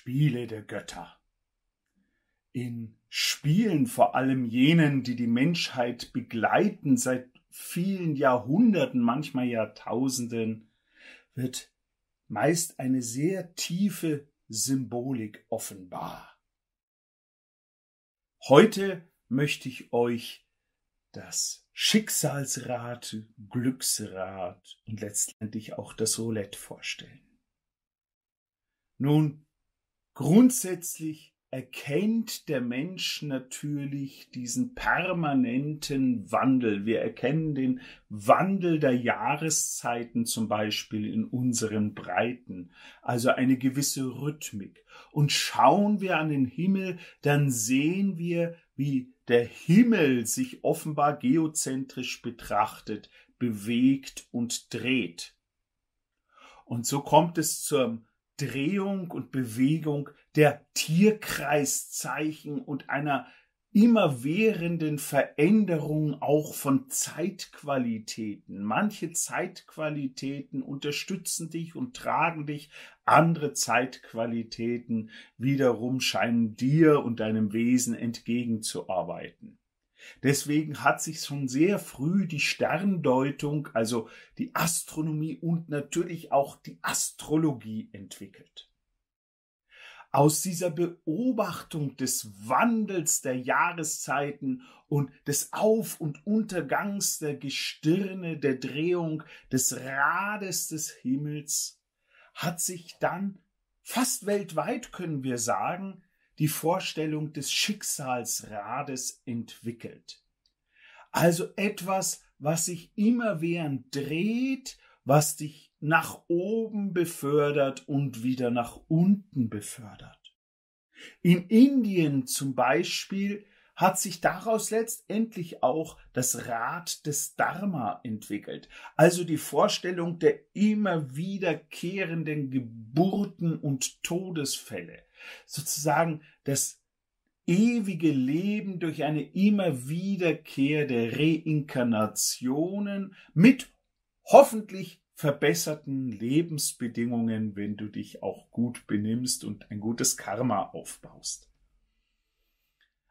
Spiele der Götter. In Spielen, vor allem jenen, die die Menschheit begleiten seit vielen Jahrhunderten, manchmal Jahrtausenden, wird meist eine sehr tiefe Symbolik offenbar. Heute möchte ich euch das Schicksalsrad, Glücksrad und letztendlich auch das Roulette vorstellen. Nun, grundsätzlich erkennt der Mensch natürlich diesen permanenten Wandel. Wir erkennen den Wandel der Jahreszeiten zum Beispiel in unseren Breiten, also eine gewisse Rhythmik. Und schauen wir an den Himmel, dann sehen wir, wie der Himmel sich offenbar geozentrisch betrachtet, bewegt und dreht. Und so kommt es zur Drehung und Bewegung der Tierkreiszeichen und einer immerwährenden Veränderung auch von Zeitqualitäten. Manche Zeitqualitäten unterstützen dich und tragen dich, andere Zeitqualitäten wiederum scheinen dir und deinem Wesen entgegenzuarbeiten. Deswegen hat sich schon sehr früh die Sterndeutung, also die Astronomie und natürlich auch die Astrologie entwickelt. Aus dieser Beobachtung des Wandels der Jahreszeiten und des Auf- und Untergangs der Gestirne, der Drehung des Rades des Himmels, hat sich dann fast weltweit, können wir sagen, die Vorstellung des Schicksalsrades entwickelt. Also etwas, was sich immerwährend dreht, was dich nach oben befördert und wieder nach unten befördert. In Indien zum Beispiel hat sich daraus letztendlich auch das Rad des Dharma entwickelt, also die Vorstellung der immer wiederkehrenden Geburten und Todesfälle, sozusagen das ewige Leben durch eine immer Wiederkehr der Reinkarnationen mit hoffentlich verbesserten Lebensbedingungen, wenn du dich auch gut benimmst und ein gutes Karma aufbaust.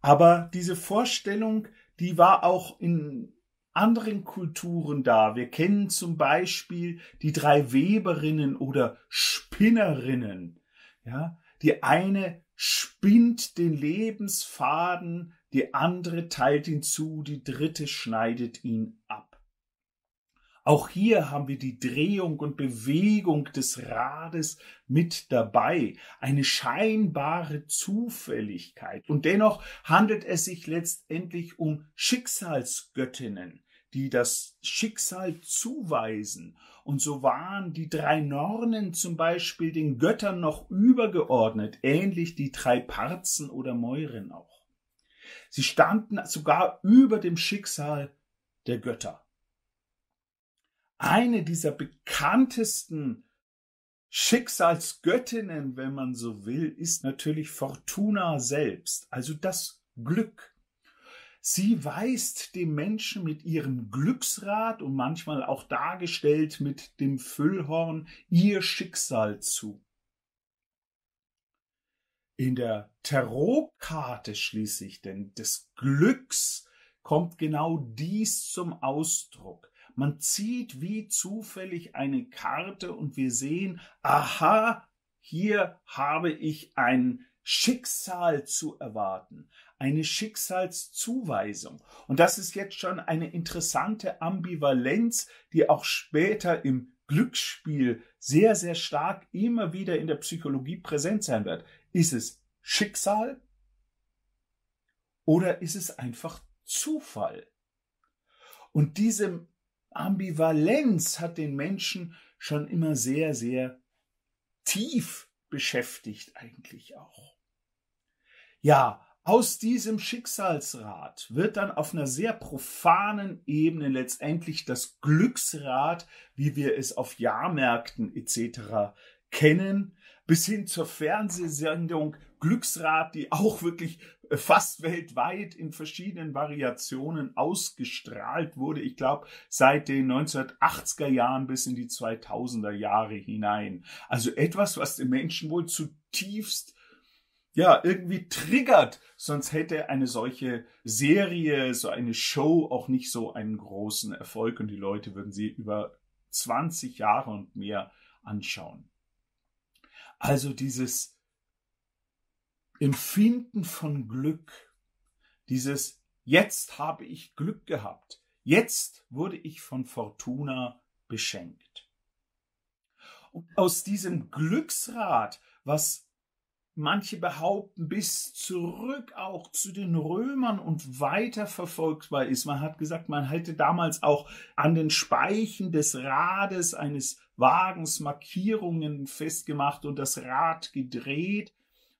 Aber diese Vorstellung, die war auch in anderen Kulturen da. Wir kennen zum Beispiel die drei Weberinnen oder Spinnerinnen. Ja, die eine spinnt den Lebensfaden, die andere teilt ihn zu, die dritte schneidet ihn ab. Auch hier haben wir die Drehung und Bewegung des Rades mit dabei, eine scheinbare Zufälligkeit. Und dennoch handelt es sich letztendlich um Schicksalsgöttinnen, die das Schicksal zuweisen. Und so waren die drei Nornen zum Beispiel den Göttern noch übergeordnet, ähnlich die drei Parzen oder Mäuren auch. Sie standen sogar über dem Schicksal der Götter. Eine dieser bekanntesten Schicksalsgöttinnen, wenn man so will, ist natürlich Fortuna selbst, also das Glück. Sie weist dem Menschen mit ihrem Glücksrad und manchmal auch dargestellt mit dem Füllhorn ihr Schicksal zu. In der Tarotkarte schließlich, denn des Glücks kommt genau dies zum Ausdruck. Man zieht wie zufällig eine Karte und wir sehen, aha, hier habe ich ein Schicksal zu erwarten, eine Schicksalszuweisung. Und das ist jetzt schon eine interessante Ambivalenz, die auch später im Glücksspiel sehr, sehr stark immer wieder in der Psychologie präsent sein wird. Ist es Schicksal oder ist es einfach Zufall? Und diese Ambivalenz hat den Menschen schon immer sehr, sehr tief beschäftigt eigentlich auch. Ja, aus diesem Schicksalsrad wird dann auf einer sehr profanen Ebene letztendlich das Glücksrad, wie wir es auf Jahrmärkten etc. kennen, bis hin zur Fernsehsendung Glücksrad, die auch wirklich äh, fast weltweit in verschiedenen Variationen ausgestrahlt wurde. Ich glaube, seit den 1980er Jahren bis in die 2000er Jahre hinein. Also etwas, was den Menschen wohl zutiefst ja, irgendwie triggert. Sonst hätte eine solche Serie, so eine Show auch nicht so einen großen Erfolg und die Leute würden sie über 20 Jahre und mehr anschauen. Also dieses Empfinden von Glück, dieses Jetzt habe ich Glück gehabt, jetzt wurde ich von Fortuna beschenkt. Und aus diesem Glücksrad, was manche behaupten, bis zurück auch zu den Römern und weiter verfolgbar ist. Man hat gesagt, man hätte damals auch an den Speichen des Rades eines Wagens Markierungen festgemacht und das Rad gedreht,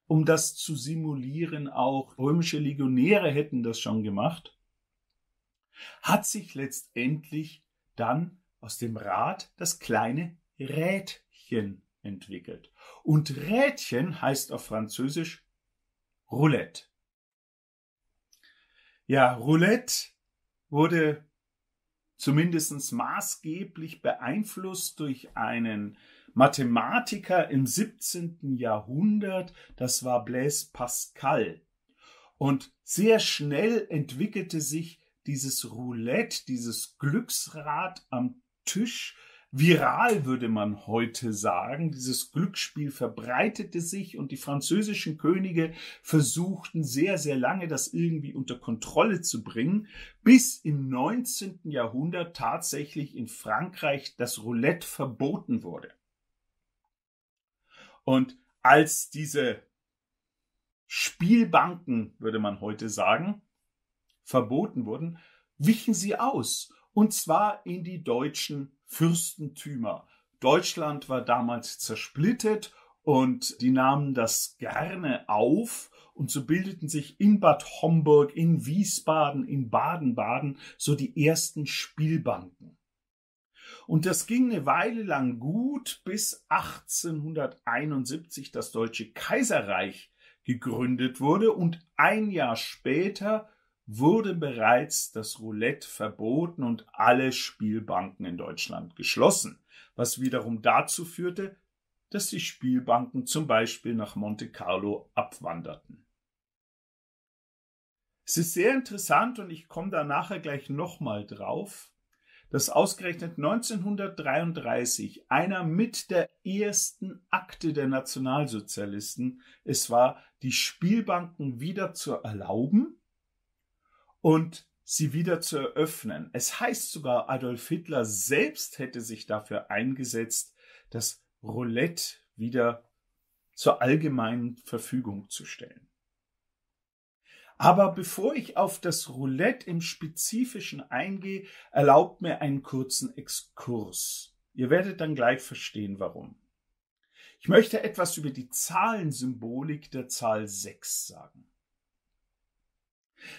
um das zu simulieren. Auch römische Legionäre hätten das schon gemacht. Hat sich letztendlich dann aus dem Rad das kleine Rädchen entwickelt. Und Rädchen heißt auf Französisch Roulette. Ja, Roulette wurde zumindest maßgeblich beeinflusst durch einen Mathematiker im 17. Jahrhundert, das war Blaise Pascal. Und sehr schnell entwickelte sich dieses Roulette, dieses Glücksrad am Tisch viral, würde man heute sagen. Dieses Glücksspiel verbreitete sich und die französischen Könige versuchten sehr, sehr lange, das irgendwie unter Kontrolle zu bringen, bis im 19. Jahrhundert tatsächlich in Frankreich das Roulette verboten wurde. Und als diese Spielbanken, würde man heute sagen, verboten wurden, wichen sie aus. Und zwar in die deutschen Fürstentümer. Deutschland war damals zersplittet und die nahmen das gerne auf und so bildeten sich in Bad Homburg, in Wiesbaden, in Baden-Baden so die ersten Spielbanken. Und das ging eine Weile lang gut, bis 1871 das Deutsche Kaiserreich gegründet wurde und ein Jahr später wurde bereits das Roulette verboten und alle Spielbanken in Deutschland geschlossen, was wiederum dazu führte, dass die Spielbanken zum Beispiel nach Monte Carlo abwanderten. Es ist sehr interessant und ich komme da nachher gleich nochmal drauf, dass ausgerechnet 1933 einer mit der ersten Akte der Nationalsozialisten es war, die Spielbanken wieder zu erlauben und sie wieder zu eröffnen. Es heißt sogar, Adolf Hitler selbst hätte sich dafür eingesetzt, das Roulette wieder zur allgemeinen Verfügung zu stellen. Aber bevor ich auf das Roulette im Spezifischen eingehe, erlaubt mir einen kurzen Exkurs. Ihr werdet dann gleich verstehen, warum. Ich möchte etwas über die Zahlensymbolik der Zahl 6 sagen.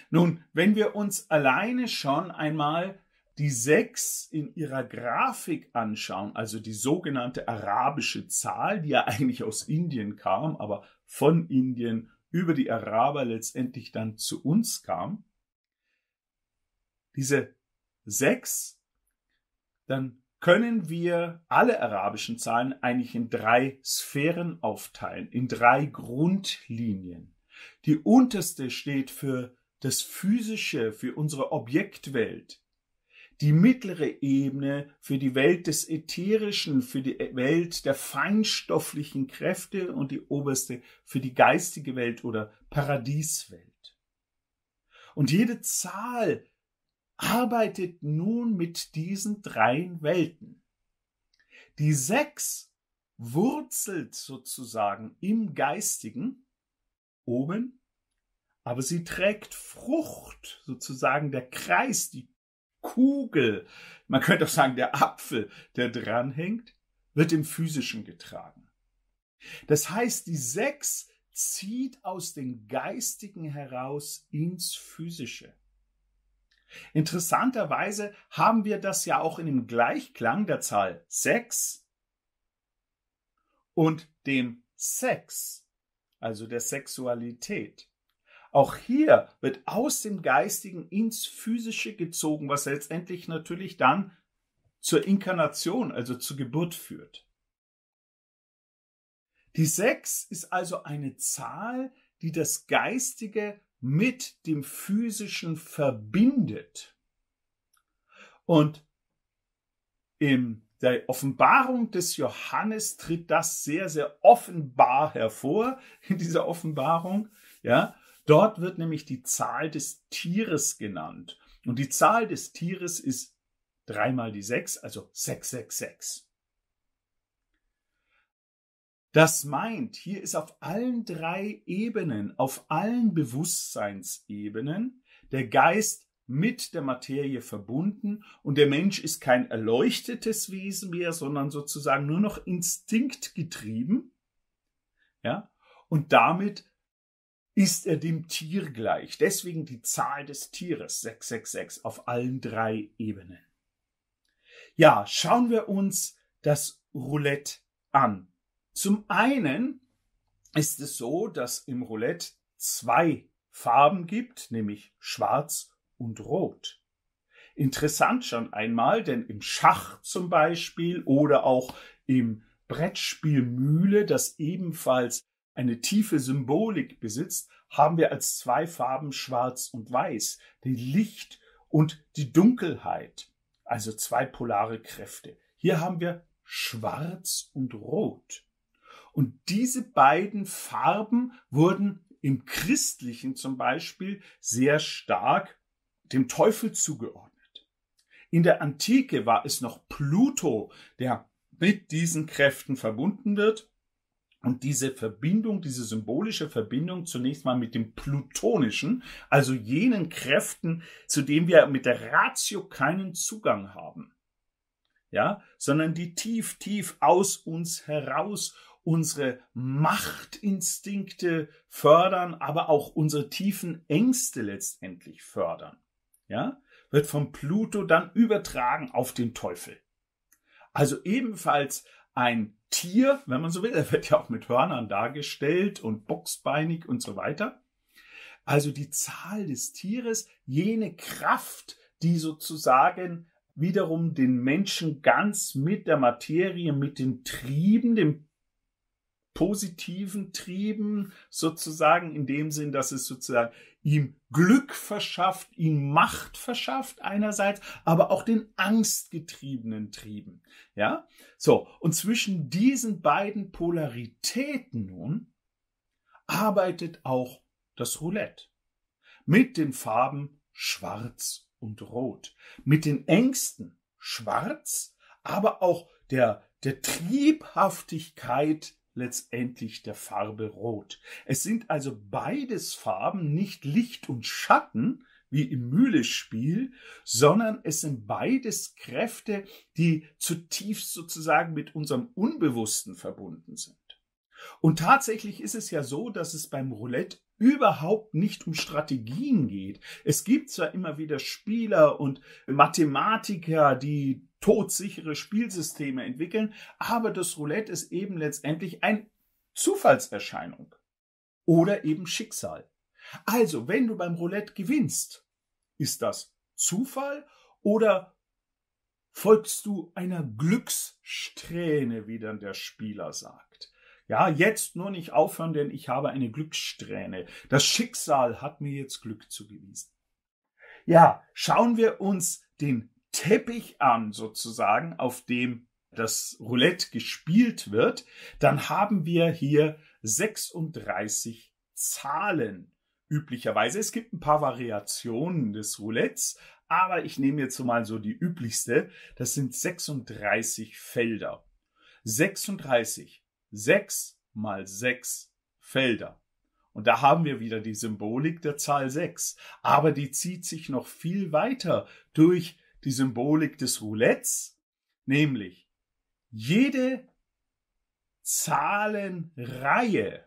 Nun, wenn wir uns alleine schon einmal die sechs in ihrer Grafik anschauen, also die sogenannte arabische Zahl, die ja eigentlich aus Indien kam, aber von Indien über die Araber letztendlich dann zu uns kam, diese sechs, dann können wir alle arabischen Zahlen eigentlich in drei Sphären aufteilen, in drei Grundlinien. Die unterste steht für das Physische für unsere Objektwelt, die mittlere Ebene für die Welt des Ätherischen, für die Welt der feinstofflichen Kräfte und die oberste für die geistige Welt oder Paradieswelt. Und jede Zahl arbeitet nun mit diesen drei Welten. Die sechs wurzelt sozusagen im Geistigen oben aber sie trägt Frucht, sozusagen der Kreis, die Kugel, man könnte auch sagen der Apfel, der dranhängt, wird im physischen getragen. Das heißt, die Sechs zieht aus dem Geistigen heraus ins Physische. Interessanterweise haben wir das ja auch in dem Gleichklang der Zahl sechs und dem Sex also der Sexualität. Auch hier wird aus dem Geistigen ins Physische gezogen, was letztendlich natürlich dann zur Inkarnation, also zur Geburt führt. Die Sechs ist also eine Zahl, die das Geistige mit dem Physischen verbindet. Und in der Offenbarung des Johannes tritt das sehr, sehr offenbar hervor in dieser Offenbarung. Ja, dort wird nämlich die Zahl des Tieres genannt. Und die Zahl des Tieres ist dreimal die sechs, also 666. Das meint, hier ist auf allen drei Ebenen, auf allen Bewusstseinsebenen der Geist mit der Materie verbunden und der Mensch ist kein erleuchtetes Wesen mehr, sondern sozusagen nur noch instinktgetrieben. Ja? Und damit ist er dem Tier gleich. Deswegen die Zahl des Tieres 666 auf allen drei Ebenen. Ja, schauen wir uns das Roulette an. Zum einen ist es so, dass im Roulette zwei Farben gibt, nämlich schwarz und rot. Interessant schon einmal, denn im Schach zum Beispiel oder auch im Brettspiel Mühle, das ebenfalls eine tiefe Symbolik besitzt, haben wir als zwei Farben schwarz und weiß, die Licht und die Dunkelheit, also zwei polare Kräfte. Hier haben wir schwarz und rot. Und diese beiden Farben wurden im Christlichen zum Beispiel sehr stark dem Teufel zugeordnet. In der Antike war es noch Pluto, der mit diesen Kräften verbunden wird. Und diese Verbindung, diese symbolische Verbindung zunächst mal mit dem Plutonischen, also jenen Kräften, zu denen wir mit der Ratio keinen Zugang haben. Ja, sondern die tief, tief aus uns heraus unsere Machtinstinkte fördern, aber auch unsere tiefen Ängste letztendlich fördern. Ja, wird vom Pluto dann übertragen auf den Teufel. Also ebenfalls ein Tier, wenn man so will, er wird ja auch mit Hörnern dargestellt und boxbeinig und so weiter. Also die Zahl des Tieres, jene Kraft, die sozusagen wiederum den Menschen ganz mit der Materie, mit den Trieben, dem positiven Trieben sozusagen in dem Sinn, dass es sozusagen ihm Glück verschafft, ihm Macht verschafft einerseits, aber auch den angstgetriebenen Trieben. Ja, so. Und zwischen diesen beiden Polaritäten nun arbeitet auch das Roulette mit den Farben Schwarz und Rot, mit den Ängsten Schwarz, aber auch der der Triebhaftigkeit letztendlich der Farbe Rot. Es sind also beides Farben, nicht Licht und Schatten, wie im Mühlespiel, sondern es sind beides Kräfte, die zutiefst sozusagen mit unserem Unbewussten verbunden sind. Und tatsächlich ist es ja so, dass es beim Roulette überhaupt nicht um Strategien geht. Es gibt zwar immer wieder Spieler und Mathematiker, die todsichere Spielsysteme entwickeln, aber das Roulette ist eben letztendlich eine Zufallserscheinung oder eben Schicksal. Also, wenn du beim Roulette gewinnst, ist das Zufall oder folgst du einer Glückssträhne, wie dann der Spieler sagt. Ja, jetzt nur nicht aufhören, denn ich habe eine Glückssträhne. Das Schicksal hat mir jetzt Glück zugewiesen. Ja, schauen wir uns den Teppich an, sozusagen, auf dem das Roulette gespielt wird, dann haben wir hier 36 Zahlen üblicherweise. Es gibt ein paar Variationen des Roulettes, aber ich nehme jetzt mal so die üblichste. Das sind 36 Felder. 36. 6 mal 6 Felder. Und da haben wir wieder die Symbolik der Zahl 6. Aber die zieht sich noch viel weiter durch die Symbolik des Roulettes, nämlich jede Zahlenreihe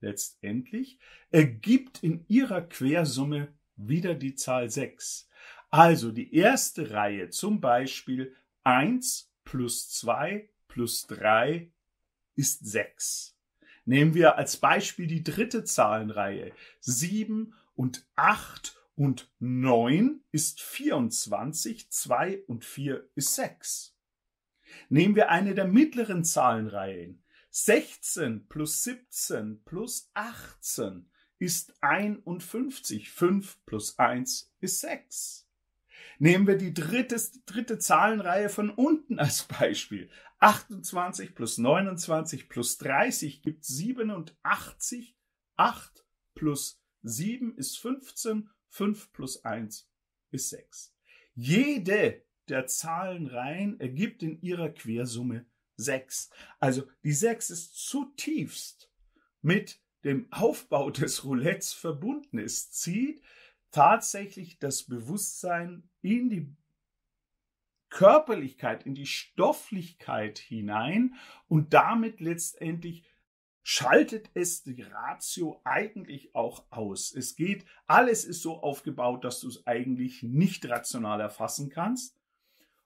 letztendlich ergibt in ihrer Quersumme wieder die Zahl 6. Also die erste Reihe zum Beispiel 1 plus 2 plus 3 ist 6. Nehmen wir als Beispiel die dritte Zahlenreihe. 7 und 8 und 9 ist 24, 2 und 4 ist 6. Nehmen wir eine der mittleren Zahlenreihen. 16 plus 17 plus 18 ist 51. 5 plus 1 ist 6. Nehmen wir die dritte, dritte Zahlenreihe von unten als Beispiel. 28 plus 29 plus 30 gibt 87. 8 plus 7 ist 15. 5 plus 1 ist 6. Jede der Zahlenreihen ergibt in ihrer Quersumme 6. Also die 6 ist zutiefst mit dem Aufbau des Roulettes verbunden. Es zieht tatsächlich das Bewusstsein in die Körperlichkeit, in die Stofflichkeit hinein und damit letztendlich schaltet es die Ratio eigentlich auch aus. Es geht, alles ist so aufgebaut, dass du es eigentlich nicht rational erfassen kannst.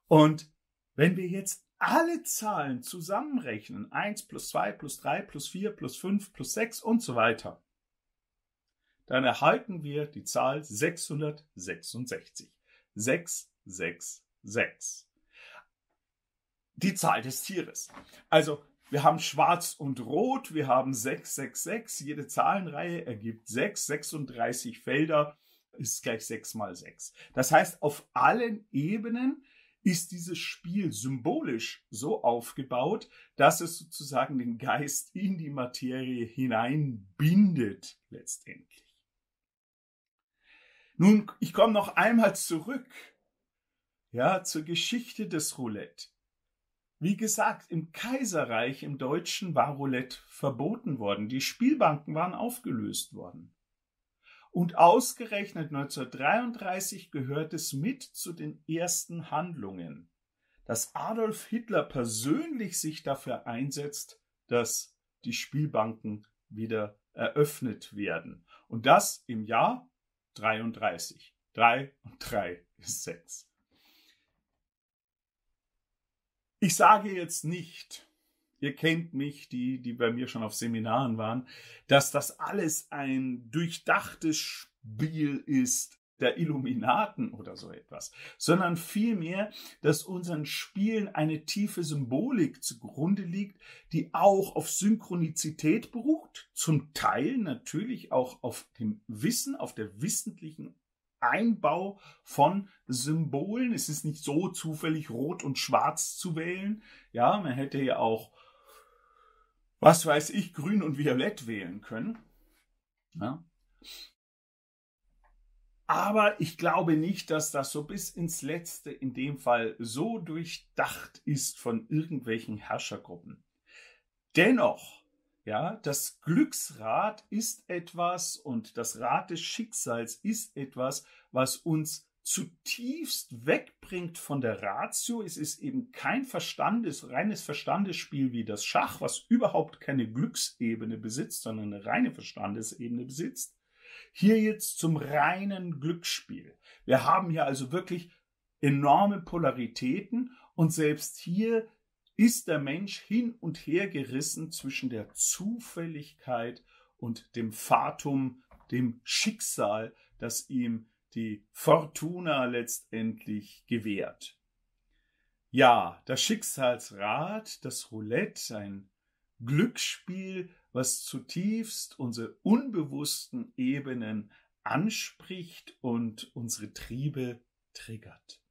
Und wenn wir jetzt alle Zahlen zusammenrechnen, 1 plus 2 plus 3 plus 4 plus 5 plus 6 und so weiter, dann erhalten wir die Zahl 666. 666. Die Zahl des Tieres. Also wir haben Schwarz und Rot, wir haben 666, jede Zahlenreihe ergibt 6, 36 Felder ist gleich 6 mal 6. Das heißt, auf allen Ebenen ist dieses Spiel symbolisch so aufgebaut, dass es sozusagen den Geist in die Materie hineinbindet letztendlich. Nun, ich komme noch einmal zurück, ja, zur Geschichte des Roulette. Wie gesagt, im Kaiserreich im Deutschen war Roulette verboten worden. Die Spielbanken waren aufgelöst worden. Und ausgerechnet 1933 gehört es mit zu den ersten Handlungen, dass Adolf Hitler persönlich sich dafür einsetzt, dass die Spielbanken wieder eröffnet werden. Und das im Jahr 33. 3 und 3 ist 6. Ich sage jetzt nicht, ihr kennt mich, die, die bei mir schon auf Seminaren waren, dass das alles ein durchdachtes Spiel ist der Illuminaten oder so etwas, sondern vielmehr, dass unseren Spielen eine tiefe Symbolik zugrunde liegt, die auch auf Synchronizität beruht, zum Teil natürlich auch auf dem Wissen, auf der wissentlichen Einbau von Symbolen. Es ist nicht so zufällig rot und schwarz zu wählen. Ja, man hätte ja auch, was weiß ich, grün und violett wählen können. Ja. Aber ich glaube nicht, dass das so bis ins Letzte in dem Fall so durchdacht ist von irgendwelchen Herrschergruppen. Dennoch, ja, das Glücksrad ist etwas und das Rad des Schicksals ist etwas, was uns zutiefst wegbringt von der Ratio. Es ist eben kein Verstandes, reines Verstandesspiel wie das Schach, was überhaupt keine Glücksebene besitzt, sondern eine reine Verstandesebene besitzt hier jetzt zum reinen Glücksspiel. Wir haben hier also wirklich enorme Polaritäten und selbst hier ist der Mensch hin und her gerissen zwischen der Zufälligkeit und dem Fatum, dem Schicksal, das ihm die Fortuna letztendlich gewährt. Ja, das Schicksalsrad, das Roulette, ein Glücksspiel, was zutiefst unsere unbewussten Ebenen anspricht und unsere Triebe triggert.